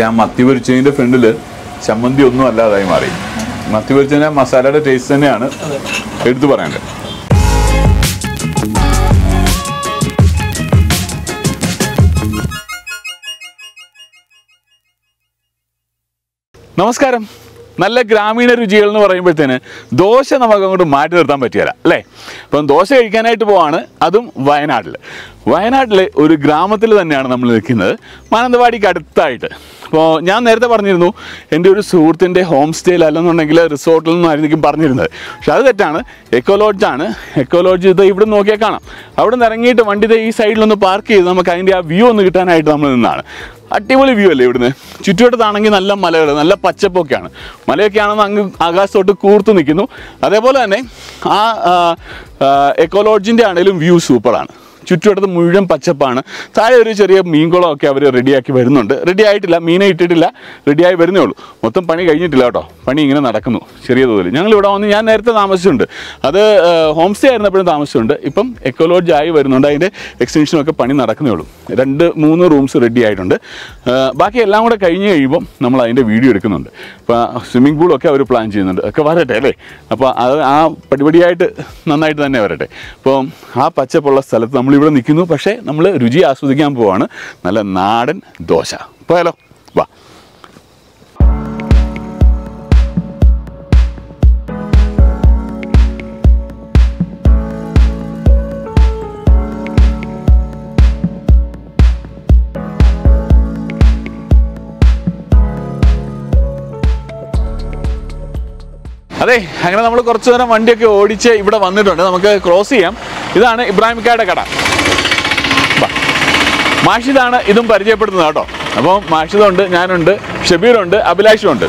പക്ഷെ ആ മത്തി പൊരിച്ചതിന്റെ ഫ്രണ്ടിൽ ചമ്മന്തി ഒന്നും അല്ലാതായി മാറി. മത്തി പൊരിച്ചതിന് ആ മസാലയുടെ ടേസ്റ്റ് തന്നെയാണ് എടുത്തു പറയേണ്ടത്. നമസ്കാരം. നല്ല ഗ്രാമീണ രുചികൾ എന്ന് പറയുമ്പോഴത്തേന് ദോശ നമുക്ക് അങ്ങോട്ട് മാറ്റി നിർത്താൻ പറ്റിയല്ല അല്ലേ? അപ്പം ദോശ കഴിക്കാനായിട്ട് പോവാണ്. അതും വയനാട്ടിൽ വയനാട്ടിലെ ഒരു ഗ്രാമത്തിൽ തന്നെയാണ് നമ്മൾ നിൽക്കുന്നത്. മാനന്തവാടിക്ക് അടുത്തായിട്ട്. അപ്പോൾ ഞാൻ നേരത്തെ പറഞ്ഞിരുന്നു എന്റെ ഒരു സുഹൃത്തിന്റെ ഹോം സ്റ്റേയിൽ അല്ലെന്നുണ്ടെങ്കിൽ റിസോർട്ടിൽ നിന്നായിരിക്കും പറഞ്ഞിരുന്നത്. പക്ഷെ അത് തെറ്റാണ്. എക്കോ ലോഡ്ജാണ് ഇത് ഇവിടെ നോക്കിയാൽ കാണാം. അവിടെ നിന്ന് ഇറങ്ങിയിട്ട് വണ്ടി ഈ സൈഡിലൊന്ന് പാർക്ക് ചെയ്ത് നമുക്ക് അതിന്റെ ആ വ്യൂ ഒന്ന് കിട്ടാനായിട്ട് നമ്മൾ നിന്നാണ്. അടിപൊളി വ്യൂ അല്ലേ ഇവിടുന്ന്? ചുറ്റുവട്ടത്താണെങ്കിൽ നല്ല മലകൾ നല്ല പച്ചപ്പൊക്കെയാണ്. മലയൊക്കെ ആണെന്ന് അങ്ങ് ആകാശത്തോട്ട് കൂർത്ത് നിൽക്കുന്നു. അതേപോലെ തന്നെ ആ എക്കോളോജിന്റെ ആണെങ്കിലും വ്യൂ സൂപ്പറാണ് ചുറ്റുവട്ടത്ത് മുഴുവൻ പച്ചപ്പാണ്. താഴെ ഒരു ചെറിയ മീൻകുളമൊക്കെ അവർ റെഡിയാക്കി വരുന്നുണ്ട്. റെഡി ആയിട്ടില്ല മീനെ ഇട്ടിട്ടില്ല റെഡിയായി വരുന്നേ ഉള്ളൂ. മൊത്തം പണി കഴിഞ്ഞിട്ടില്ല കേട്ടോ. പണി ഇങ്ങനെ നടക്കുന്നു ചെറിയ തോതിൽ. ഞങ്ങൾ ഇവിടെ വന്ന് ഞാൻ നേരത്തെ താമസിച്ചിട്ടുണ്ട്. അത് ഹോം സ്റ്റേ ആയിരുന്നപ്പോഴും താമസിച്ചിട്ടുണ്ട്. ഇപ്പം എക്കോലോഡ്ജ് ആയി വരുന്നുണ്ട്. അതിന്റെ എക്സ്റ്റൻഷനൊക്കെ പണി നടക്കുന്നേ ഉള്ളൂ. രണ്ട് മൂന്ന് റൂംസ് റെഡി ആയിട്ടുണ്ട്. ബാക്കി എല്ലാം കൂടെ കഴിഞ്ഞ് കഴിയുമ്പം നമ്മൾ അതിന്റെ വീഡിയോ എടുക്കുന്നുണ്ട്. അപ്പോൾ സ്വിമ്മിംഗ് പൂളൊക്കെ അവർ പ്ലാൻ ചെയ്യുന്നുണ്ട്. ഒക്കെ വരട്ടെ അല്ലേ? അപ്പോൾ അത് ആ പടിപടിയായിട്ട് നന്നായിട്ട് തന്നെ വരട്ടെ. അപ്പം ആ പച്ചപ്പുള്ള സ്ഥലത്ത് നമ്മളിവിടെ നിൽക്കുന്നു. പക്ഷേ നമ്മൾ രുചി ആസ്വദിക്കാൻ പോവാണ്. നല്ല നാടൻ ദോശ. പോയാലോ? വാ. അതെ അങ്ങനെ നമ്മൾ കുറച്ചു നേരം വണ്ടിയൊക്കെ ഓടിച്ച് ഇവിടെ വന്നിട്ടുണ്ട്. നമുക്ക് ക്രോസ് ചെയ്യാം. ഇതാണ് ഇബ്രാഹിമിക്കായുടെ കട. വാ. മാഷിദാണ് ഇതും പരിചയപ്പെടുത്തുന്നത് കേട്ടോ. അപ്പോൾ മാഷിദുണ്ട് ഞാനുണ്ട് ഷബീറുണ്ട് അഭിലാഷുണ്ട്.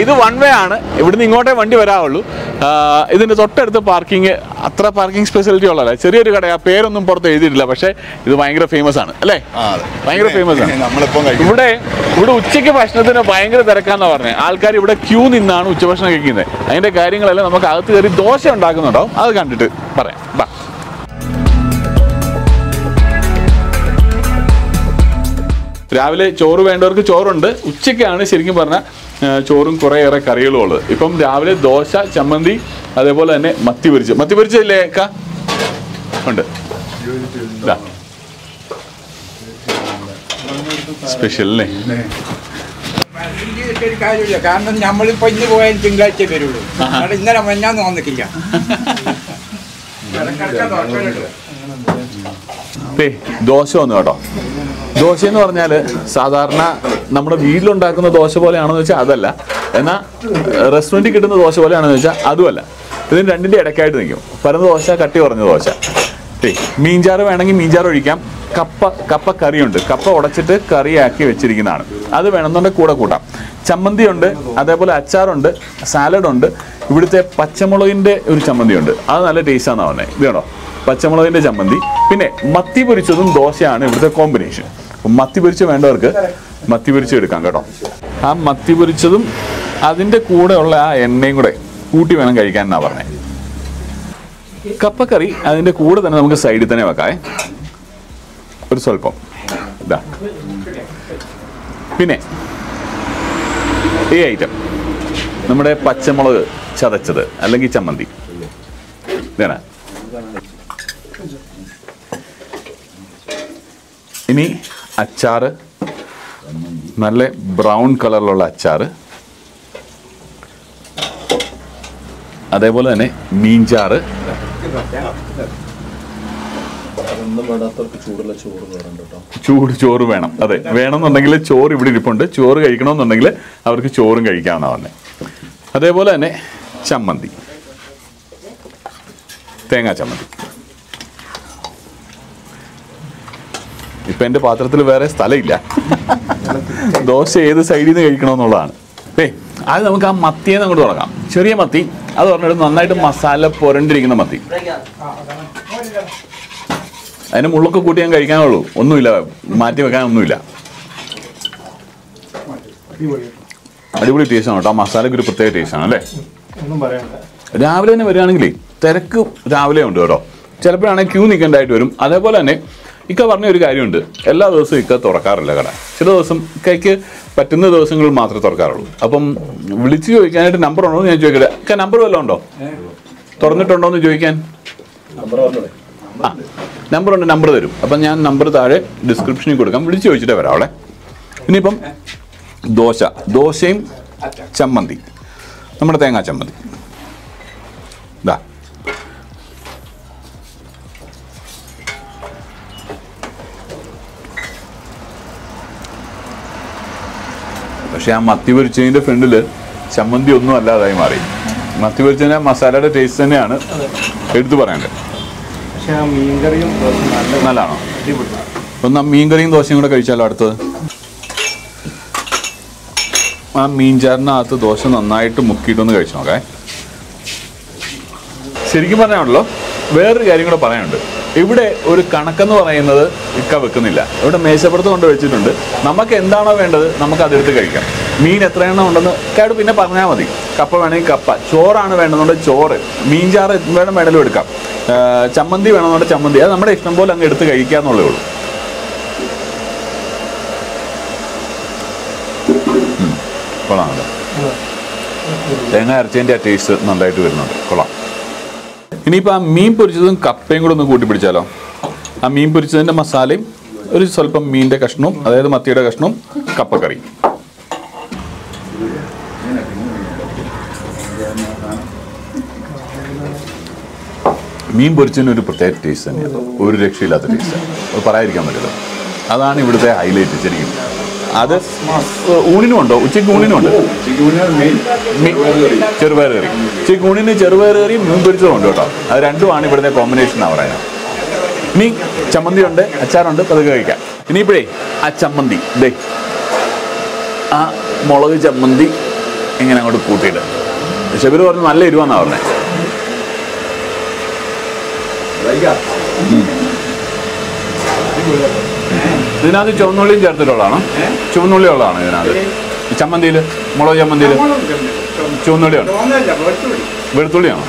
ഇത് വൺ വേ ആണ്. ഇവിടുന്ന് ഇങ്ങോട്ടേ വണ്ടി വരാവുള്ളൂ. ഇതിന്റെ തൊട്ടടുത്ത് പാർക്കിംഗ് അത്ര പാർക്കിംഗ് സ്പെഷ്യാലിറ്റി ഉള്ളതല്ല. ചെറിയൊരു കട ആ പേരൊന്നും പുറത്ത് എഴുതിയിട്ടില്ല പക്ഷേ ഇത് ഭയങ്കര ഫേമസ് ആണ് അല്ലേ. ഭയങ്കര ഫേമസ് ആണ്. ഇവിടെ ഇവിടെ ഉച്ചയ്ക്ക് ഭക്ഷണത്തിന് ഭയങ്കര തിരക്കാന്നാ പറഞ്ഞത് ആൾക്കാർ ഇവിടെ ക്യൂ നിന്നാണ് ഉച്ചഭക്ഷണം കഴിക്കുന്നത്. അതിന്റെ കാര്യങ്ങളെല്ലാം നമുക്ക് അകത്ത് കയറി ദോശ ഉണ്ടാക്കുന്നുണ്ടാവും. അത് കണ്ടിട്ട് പറയാം. ബാ. രാവിലെ ചോറ് വേണ്ടവർക്ക് ചോറുണ്ട്. ഉച്ചയ്ക്കാണ് ശരിക്കും പറഞ്ഞാൽ ചോറും കുറേയേറെ കറികളും ഉള്ളത്. ഇപ്പം രാവിലെ ദോശ ചമ്മന്തി അതേപോലെ തന്നെ മത്തി മത്തിപരിച്ച മത്തി പൊരിച്ചല്ലേ അക്ക? ഉണ്ട്. സ്പെഷ്യൽ അല്ലേ? ഒരു കാര്യമില്ല. കാരണം നമ്മളിപ്പോ ഇന്ന് പോയാൽ തിങ്കളാഴ്ച വരുള്ളൂ. അവിടെ ഇന്നലെ മഞ്ഞാന്ന് വന്നിട്ടില്ല ദേ, ദോശ വന്നു കേട്ടോ. ദോശ എന്ന് പറഞ്ഞാൽ സാധാരണ നമ്മുടെ വീട്ടിലുണ്ടാക്കുന്ന ദോശ പോലെയാണെന്ന് വെച്ചാൽ അതല്ല. എന്നാൽ റെസ്റ്റോറന്റിൽ കിട്ടുന്ന ദോശ പോലെയാണെന്ന് വെച്ചാൽ അതുമല്ല. ഇതിന് രണ്ടിന്റെ ഇടയ്ക്കായിട്ട് നിൽക്കും പരന്ന ദോശ കട്ടി കുറഞ്ഞ ദോശ. ഏ മീൻചാറ് വേണമെങ്കിൽ മീൻചാറ് ഒഴിക്കാം. കപ്പ കപ്പ കറിയുണ്ട്. കപ്പ ഉടച്ചിട്ട് കറിയാക്കി വെച്ചിരിക്കുന്നതാണ്. അത് വേണമെന്നുണ്ടെങ്കിൽ കൂടെ കൂട്ടാം. ചമ്മന്തി ഉണ്ട് അതേപോലെ അച്ചാറുണ്ട് സാലഡുണ്ട്. ഇവിടുത്തെ പച്ചമുളകിന്റെ ഒരു ചമ്മന്തി ഉണ്ട് അത് നല്ല ടേസ്റ്റാണെന്ന് പറഞ്ഞത് ഇത് കണ്ടോ? പച്ചമുളകിന്റെ ചമ്മന്തി. പിന്നെ മത്തി പൊരിച്ചതും ദോശയാണ് ഇവിടുത്തെ കോമ്പിനേഷൻ അപ്പം മത്തി പൊരിച്ച വേണ്ടവർക്ക് മത്തി പൊരിച്ച് എടുക്കാം കേട്ടോ. ആ മത്തി പൊരിച്ചതും അതിന്റെ കൂടെ ഉള്ള ആ എണ്ണയും കൂടെ കൂട്ടി വേണം കഴിക്കാൻ എന്നാണ് പറഞ്ഞത് കപ്പക്കറി അതിന്റെ കൂടെ തന്നെ നമുക്ക് സൈഡിൽ തന്നെ വെക്കാവേ. ഒരു സ്വല്പം. ഇതാ. പിന്നെ ഈ ഐറ്റം നമ്മുടെ പച്ചമുളക് ചതച്ചത് അല്ലെങ്കിൽ ചമ്മന്തി. ഇതാണ്. ഇനി അച്ചാറ്. നല്ല ബ്രൗൺ കളറിലുള്ള അച്ചാർ അതേപോലെ തന്നെ മീൻചാറ്. ചൂട് ചോറ് വേണം. അതെ വേണമെന്നുണ്ടെങ്കിൽ ചോറ് ഇവിടെ ഇരിപ്പുണ്ട്. ചോറ് കഴിക്കണമെന്നുണ്ടെങ്കിൽ അവർക്ക് ചോറും കഴിക്കാമെന്നാ പറഞ്ഞത് അതേപോലെ തന്നെ ചമ്മന്തി. തേങ്ങാ ചമ്മന്തി. ഇപ്പൊ എന്റെ പാത്രത്തിൽ വേറെ സ്ഥലമില്ല. ദോശ ഏത് സൈഡിൽ നിന്ന് കഴിക്കണമെന്നുള്ളതാണ്. ഏ അത് നമുക്ക് ആ മത്തിയെ അങ്ങോട്ട് തുടങ്ങാം ചെറിയ മത്തി അത് പറഞ്ഞിട്ട് നന്നായിട്ട് മസാല പുരണ്ടിരിക്കുന്ന മത്തി. അതിന് മുള്ളൊക്കെ കൂട്ടി ഞാൻ കഴിക്കാനുള്ളൂ. ഒന്നുമില്ല മാറ്റി വെക്കാനൊന്നുമില്ല. അടിപൊളി ടേസ്റ്റ് ആണ് കേട്ടോ. ആ മസാലയ്ക്ക് ഒരു പ്രത്യേക ടേസ്റ്റ് ആണ് അല്ലേ? രാവിലെ തന്നെ വരികയാണെങ്കിൽ തിരക്ക് രാവിലെ ഉണ്ട് കേട്ടോ. ചിലപ്പോഴാണെങ്കിൽ ക്യൂ നിൽക്കേണ്ടതായിട്ട് വരും. അതേപോലെ തന്നെ ഇക്ക പറഞ്ഞ ഒരു കാര്യമുണ്ട്. എല്ലാ ദിവസവും ഇക്ക തുറക്കാറില്ല കട. ചില ദിവസം ഇക്കയ്ക്ക് പറ്റുന്ന ദിവസങ്ങൾ മാത്രമേ തുറക്കാറുള്ളൂ. അപ്പം വിളിച്ച് ചോദിക്കാനായിട്ട് നമ്പർ ഉണ്ടോ എന്ന് ഞാൻ ചോദിക്കട്ടെ. ഇക്ക നമ്പർ വല്ലതും ഉണ്ടോ? തുറന്നിട്ടുണ്ടോ എന്ന് ചോദിക്കാൻ? ആ നമ്പർ ഉണ്ട് നമ്പർ തരും. അപ്പം ഞാൻ നമ്പർ താഴെ ഡിസ്ക്രിപ്ഷനിൽ കൊടുക്കാം. വിളിച്ച് ചോദിച്ചിട്ടേ വരാം അവിടെ ഇനിയിപ്പം ദോശ. ദോശയും ചമ്മന്തി. നമ്മുടെ തേങ്ങാ ചമ്മന്തി. ഇതാ പക്ഷെ ആ മത്തി പൊരിച്ചതിന്റെ ഫ്രണ്ടിൽ ചമ്മന്തി ഒന്നും അല്ലാതായി മാറി. മത്തി പൊരിച്ചതിന് മസാലയുടെ ടേസ്റ്റ് തന്നെയാണ് എടുത്തു പറയേണ്ടത്. നല്ലതാണോ. ഒന്ന് മീൻകറിയും ദോശയും കൂടെ കഴിച്ചാലോ അടുത്തത്? ആ മീൻചാറിനകത്ത് ദോശ നന്നായിട്ട് മുക്കിയിട്ടൊന്ന് കഴിച്ചു നോക്കേ. ശരിക്കും പറഞ്ഞാണല്ലോ വേറൊരു കാര്യം കൂടെ പറയാനുണ്ട്. ഇവിടെ ഒരു കണക്കെന്ന് പറയുന്നത് ഇക്ക വെക്കുന്നില്ല. ഇവിടെ മേശപ്പുറത്ത് കൊണ്ട് വെച്ചിട്ടുണ്ട്. നമുക്ക് എന്താണോ വേണ്ടത് നമുക്ക് അതെടുത്ത് കഴിക്കാം. മീൻ എത്ര എണ്ണം ഉണ്ടെന്ന് കേട്ട് പിന്നെ പറഞ്ഞാൽ മതി. കപ്പ വേണമെങ്കിൽ കപ്പ. ചോറാണ് വേണമെന്നുണ്ടെങ്കിൽ ചോറ്. മീൻചാറ് വേണം വേണമെങ്കിലും എടുക്കാം. ചമ്മന്തി വേണമെന്നുണ്ടെങ്കിൽ ചമ്മന്തി. അത് നമ്മുടെ ഇഷ്ടം പോലെ അങ്ങ് എടുത്ത് കഴിക്കാന്നുള്ളേ ഉള്ളൂ. കൊള്ളാം. തേങ്ങ അരച്ചതിന്റെ ആ ടേസ്റ്റ് നന്നായിട്ട് വരുന്നുണ്ട്. കൊള്ളാം. ഇനിയിപ്പോൾ ആ മീൻ പൊരിച്ചതും കപ്പയും കൂടെ ഒന്ന് കൂട്ടി പിടിച്ചാലോ? ആ മീൻ പൊരിച്ചതിന്റെ മസാലയും ഒരു സ്വല്പം മീനിന്റെ കഷ്ണവും അതായത് മത്തിയുടെ കഷ്ണവും കപ്പക്കറി മീൻ പൊരിച്ചതിന് ഒരു പ്രത്യേക ടേസ്റ്റ് തന്നെയാണ് ഒരു രക്ഷയില്ലാത്ത ടേസ്റ്റ് പറയാതിരിക്കാൻ പറ്റില്ല. അതാണ് ഇവിടുത്തെ ഹൈലൈറ്റ് ശരിക്കും അത് ഊണിനും ഉണ്ടോ ഉച്ചയ്ക്ക് ഊണിനും ഉണ്ട് ചെറുപയർ കറി. ഉച്ചയ്ക്ക് ഊണിന് ചെറുപയർ കറി മീൻ പൊരിച്ചതും ഉണ്ട് കേട്ടോ. അത് രണ്ടുമാണ് ഇവിടുത്തെ കോമ്പിനേഷൻ എന്നാണ് പറയുന്നത്. ഇനി ചമ്മന്തി ഉണ്ട് അച്ചാറുണ്ട് പതുക്കെ കഴിക്കാം. ഇനിയിപ്പോഴേ ആ ചമ്മന്തി. ദേ ആ മുളക് ചമ്മന്തി ഇങ്ങനെ അങ്ങോട്ട് കൂട്ടിയിട്ട് ഷബിർ പറഞ്ഞു നല്ല എരിവാന്നാ പറഞ്ഞത് ഇതിനകത്ത് ചുവന്നുള്ളിയും ചേർത്തിട്ടുള്ളതാണോ. ചുവന്നുള്ളി ഉള്ളതാണോ ഇതിനകത്ത്. ചമ്മന്തിയിൽ മുളക് ചമ്മന്തിയിൽ. ചുവന്നുള്ളിയാണ്. വെളുത്തുള്ളിയാണ്.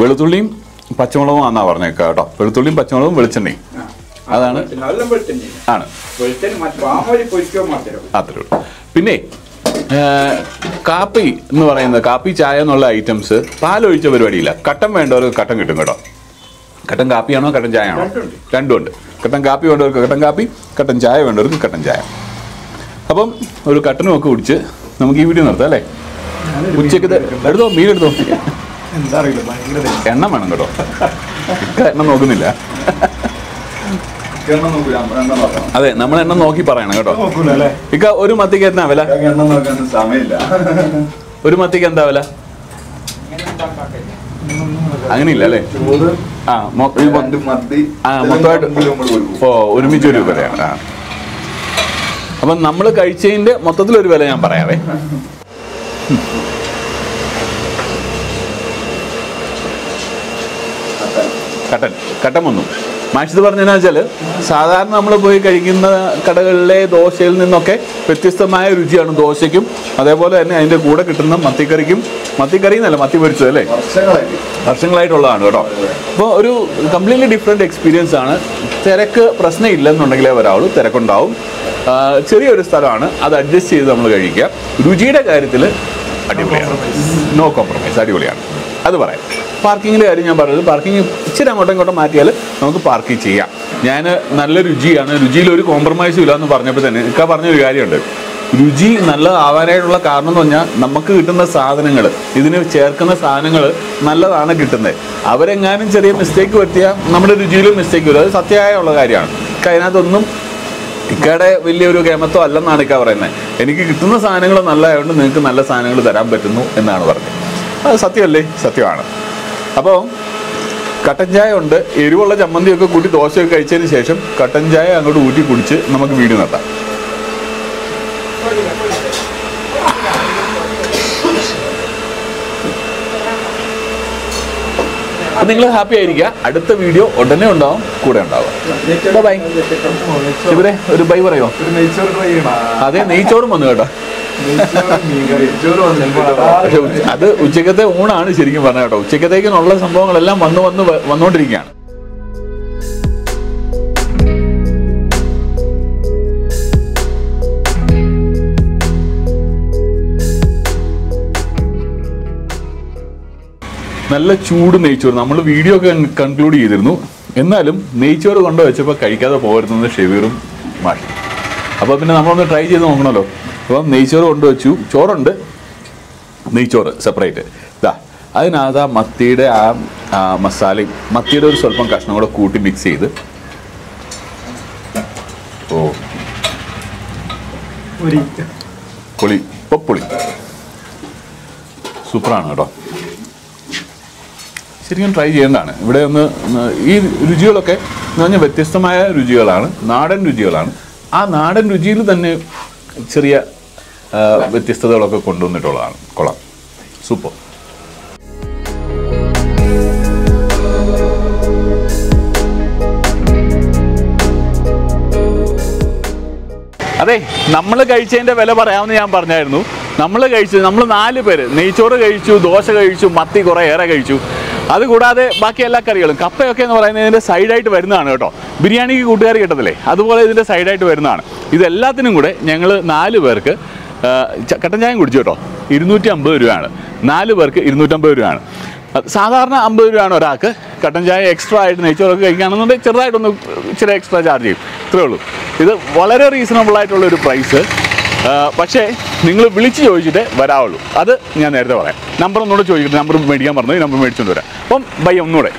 വെളുത്തുള്ളിയും പച്ചമുളകും ആണെന്നാ പറഞ്ഞേക്കാം കേട്ടോ. വെളുത്തുള്ളിയും പച്ചമുളകും വെളിച്ചെണ്ണയും. അതാണ് ആണ്. അത്രേ ഉള്ളൂ. പിന്നെ കാപ്പി എന്ന് പറയുന്നത് കാപ്പി ചായ എന്നുള്ള ഐറ്റംസ് പാലൊഴിച്ച പരിപാടിയില്ല. കട്ടൻ വേണ്ടവർക്ക് കട്ടൻ കിട്ടും കേട്ടോ. കട്ടൻ കാപ്പിയാണോ കട്ടൻ ചായ ആണോ. രണ്ടുമുണ്ട് കട്ടൻ കാപ്പി വേണ്ടവർക്ക് കട്ടൻ കാപ്പി കട്ടൻ ചായ വേണ്ടവർക്ക് കട്ടൻ ചായ. അപ്പം ഒരു കട്ടനും ഒക്കെ കുടിച്ച് നമുക്ക് ഈ വീഡിയോ നിർത്താം അല്ലേ? ഉച്ചയ്ക്ക് എടുത്തോ മീൻ എടുത്തോ. എണ്ണം വേണം കേട്ടോ. എണ്ണം നോക്കുന്നില്ല. അതെ നമ്മൾ എണ്ണം നോക്കി പറയണം കേട്ടോ. ഇക്ക ഒരു മത്തിക്ക് എന്താ വില? ഒരു മത്തിക്ക് എന്താ വില? അങ്ങനെയില്ല അല്ലേ ആ ആ, മൊത്തമായിട്ട്. ഓ ഒരുമിച്ച് ഒരു വിലയാണ്. ആ. അപ്പം നമ്മൾ കഴിച്ചതിന്റെ മൊത്തത്തിൽ ഒരു വില ഞാൻ പറയാവേ. കട്ടൻ കട്ടൻ വന്നു. മാഷിത് പറഞ്ഞതെന്നു വെച്ചാൽ സാധാരണ നമ്മൾ പോയി കഴിക്കുന്ന കടകളിലെ ദോശയിൽ നിന്നൊക്കെ വ്യത്യസ്തമായ രുചിയാണ് ദോശയ്ക്കും അതേപോലെ തന്നെ അതിന്റെ കൂടെ കിട്ടുന്ന മത്തിക്കറിക്കും. മത്തിക്കറി എന്നല്ല മത്തി പൊരിച്ചത് അല്ലേ? വർഷങ്ങളായിട്ട്. വർഷങ്ങളായിട്ടുള്ളതാണ് കേട്ടോ. അപ്പോൾ ഒരു കംപ്ലീറ്റ്ലി ഡിഫറെന്റ് എക്സ്പീരിയൻസ് ആണ്. തിരക്ക് പ്രശ്നമില്ലെന്നുണ്ടെങ്കിലേ ഒരാളും തിരക്കുണ്ടാവും. ആ, ചെറിയൊരു സ്ഥലമാണ് അത് അഡ്ജസ്റ്റ് ചെയ്ത് നമ്മൾ കഴിക്കുക. രുചിയുടെ കാര്യത്തിൽ അടിപൊളിയാണ്. നോ കോംപ്രമൈസ് അടിപൊളിയാണ്. അത് പറയാം. പാർക്കിങ്ങിന്റെ കാര്യം ഞാൻ പറഞ്ഞത്. പാർക്കിംഗ് ഇച്ചിരി അങ്ങോട്ടും ഇങ്ങോട്ടും മാറ്റിയാൽ നമുക്ക് പാർക്കിംഗ് ചെയ്യാം. ഞാൻ നല്ല രുചിയാണ്. രുചിയിൽ ഒരു കോംപ്രമൈസും ഇല്ല എന്ന് പറഞ്ഞപ്പോൾ തന്നെ എനിക്ക് പറഞ്ഞൊരു കാര്യമുണ്ട്. രുചി നല്ലതാവാനായിട്ടുള്ള കാരണം എന്ന് പറഞ്ഞാൽ നമുക്ക് കിട്ടുന്ന സാധനങ്ങൾ ഇതിന് ചേർക്കുന്ന സാധനങ്ങൾ നല്ലതാണ് കിട്ടുന്നത് അവരെങ്ങാനും ചെറിയ മിസ്റ്റേക്ക് വരുത്തിയാൽ നമ്മുടെ രുചിയിലും മിസ്റ്റേക്ക് വരും. അത് സത്യമായുള്ള കാര്യമാണ്. ഇക്ക അതിനകത്തൊന്നും ഇക്കയുടെ വലിയൊരു കേമത്തോ അല്ലെന്നാണ് ഇക്ക പറയുന്നത് എനിക്ക് കിട്ടുന്ന സാധനങ്ങൾ നല്ലതായതുകൊണ്ട് നിങ്ങൾക്ക് നല്ല സാധനങ്ങൾ തരാൻ പറ്റുന്നു എന്നാണ് പറഞ്ഞത്. അത് സത്യമല്ലേ? സത്യമാണ്. അപ്പോൾ കട്ടൻ ചായ ഉണ്ട് എരിവുള്ള ചമ്മന്തിയൊക്കെ കൂട്ടി ദോശയൊക്കെ കഴിച്ചതിന് ശേഷം കട്ടൻ ചായ അങ്ങോട്ട് ഊറ്റി കുടിച്ച് നമുക്ക് വീട് നടത്താം. അപ്പം നിങ്ങൾ ഹാപ്പി ആയിരിക്കുക. അടുത്ത വീഡിയോ ഉടനെ ഉണ്ടാവും കൂടെ ഉണ്ടാവും. ബൈ ഇവരെ ഒരു ബൈ പറയോ. അതെ നെയ്ച്ചോറും വന്നു കേട്ടോ. അത് ഉച്ചക്കത്തെ ഊണാണ് ശരിക്കും പറഞ്ഞ കേട്ടോ. ഉച്ചക്കത്തേക്കിനുള്ള സംഭവങ്ങളെല്ലാം വന്നു വന്ന് വന്നുകൊണ്ടിരിക്കുകയാണ് നല്ല ചൂട് നെയ്ച്ചോറ് നമ്മൾ വീഡിയോ ഒക്കെ കൺക്ലൂഡ് ചെയ്തിരുന്നു. എന്നാലും നെയ്ച്ചോറ് കൊണ്ട് വെച്ചപ്പോൾ കഴിക്കാതെ പോകരുതെന്ന് ഷെവീറും മാഷി. അപ്പോൾ പിന്നെ നമ്മളൊന്ന് ട്രൈ ചെയ്ത് നോക്കണമല്ലോ അപ്പം നെയ്ച്ചോറ് കൊണ്ടുവച്ചു ചോറുണ്ട്. നെയ്ച്ചോറ് സെപ്പറേറ്റ് ഇതാ അതിനകത്ത് ആ മത്തിയുടെ ആ ആ മസാലയും മത്തിയുടെ ഒരു സ്വല്പം കഷ്ണം കൂടെ കൂട്ടി മിക്സ് ചെയ്ത്. ഓ. പുളി. ഇപ്പൊ പുളി. സൂപ്പറാണ് കേട്ടോ. ശരിക്കും ട്രൈ ചെയ്യേണ്ടതാണ്. ഇവിടെ ഒന്ന് ഈ രുചികളൊക്കെ എന്ന് പറഞ്ഞാൽ വ്യത്യസ്തമായ രുചികളാണ് നാടൻ രുചികളാണ്. ആ നാടൻ രുചിയിൽ തന്നെ ചെറിയ വ്യത്യസ്തതകളൊക്കെ കൊണ്ടുവന്നിട്ടുള്ളതാണ്. കൊള്ളാം. സൂപ്പർ. അതെ നമ്മൾ കഴിച്ചതിന്റെ വില പറയാമെന്ന് ഞാൻ പറഞ്ഞായിരുന്നു. നമ്മൾ കഴിച്ചത് നമ്മൾ നാല് പേര് നെയ്ച്ചോറ് കഴിച്ചു ദോശ കഴിച്ചു മത്തി കുറേ ഏറെ കഴിച്ചു. അതുകൂടാതെ ബാക്കി എല്ലാ കറികളും. കപ്പയൊക്കെ എന്ന് പറയുന്നത് ഇതിന്റെ സൈഡായിട്ട് വരുന്നതാണ് കേട്ടോ. ബിരിയാണിക്ക് കൂട്ടുകാർ കിട്ടത്തില്ലേ? അതുപോലെ ഇതിന്റെ സൈഡായിട്ട് വരുന്നതാണ്. ഇതെല്ലാത്തിനും കൂടെ ഞങ്ങൾ നാല് പേർക്ക് കട്ടൻ ചായം കുടിച്ചു കേട്ടോ. ഇരുന്നൂറ്റി അമ്പത് രൂപയാണ്. നാല് പേർക്ക് ഇരുന്നൂറ്റമ്പത് രൂപയാണ്. സാധാരണ അമ്പത് രൂപയാണ് ഒരാൾക്ക്. കട്ടൻ ചായ എക്സ്ട്രാ ആയിട്ട് നെയ്ച്ചോറൊക്കെ കഴിക്കുകയാണെന്നുണ്ടെങ്കിൽ ചെറുതായിട്ടൊന്ന് ഇച്ചിരി എക്സ്ട്രാ ചാർജ് ചെയ്യും. ഇത്രേ ഉള്ളൂ. ഇത് വളരെ റീസണബിൾ ആയിട്ടുള്ള ഒരു പ്രൈസ് പക്ഷേ നിങ്ങൾ വിളിച്ച് ചോദിച്ചിട്ടേ വരാവുള്ളൂ. അത് ഞാൻ നേരത്തെ പറയാം. നമ്പർ ഒന്നുകൂടെ ചോദിക്കട്ടെ. നമ്പർ മേടിക്കാൻ പറഞ്ഞു. നമ്പർ മേടിച്ചുകൊണ്ട് വരാം. അപ്പം ബൈ ഒന്നുകൂടെ.